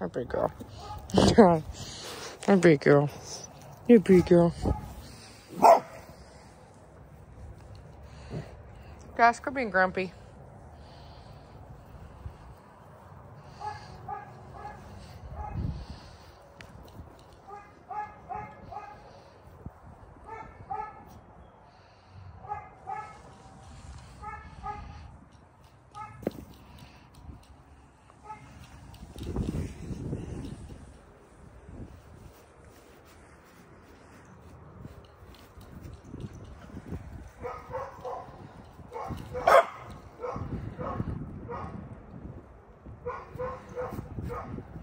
You're a big girl. You're a big girl. You're a big girl. Josh, quit being grumpy. Спасибо.